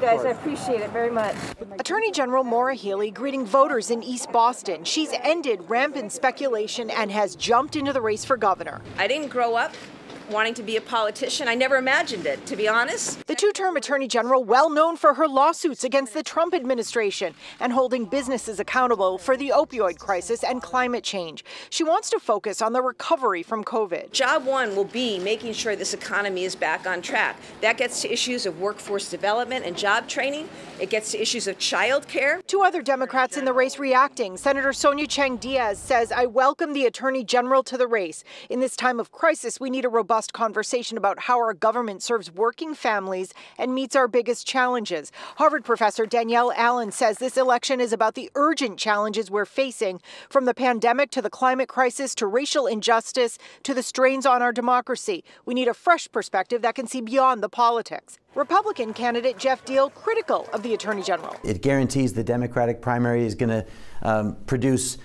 Guys, I appreciate it very much. Attorney General Maura Healey greeting voters in East Boston. She's ended rampant speculation and has jumped into the race for governor. I didn't grow up wanting to be a politician. I never imagined it, to be honest. The two term attorney general, well known for her lawsuits against the Trump administration and holding businesses accountable for the opioid crisis and climate change. She wants to focus on the recovery from COVID. Job one will be making sure this economy is back on track. That gets to issues of workforce development and job training. It gets to issues of child care. Two other Democrats in the race reacting. Senator Sonia Chang Diaz says, I welcome the attorney general to the race. In this time of crisis, we need a robust robust conversation about how our government serves working families and meets our biggest challenges. Harvard professor Danielle Allen says this election is about the urgent challenges we're facing, from the pandemic to the climate crisis to racial injustice to the strains on our democracy. We need a fresh perspective that can see beyond the politics. Republican candidate Jeff Diehl critical of the Attorney General. It guarantees the Democratic primary is going to um, produce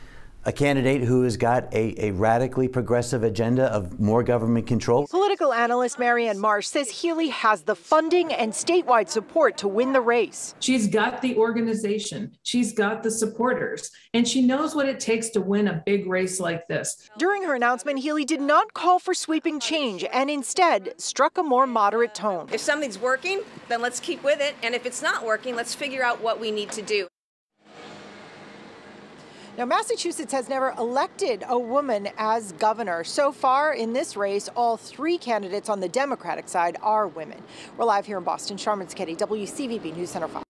a candidate who has got a, a, radically progressive agenda of more government control. Political analyst Marianne Marsh says Healey has the funding and statewide support to win the race. She's got the organization, she's got the supporters, and she knows what it takes to win a big race like this. During her announcement, Healey did not call for sweeping change and instead struck a more moderate tone. If something's working, then let's keep with it. And if it's not working, let's figure out what we need to do. Now, Massachusetts has never elected a woman as governor. So far in this race, all three candidates on the Democratic side are women. We're live here in Boston. Sharman Sacchetti, WCVB News Center 5.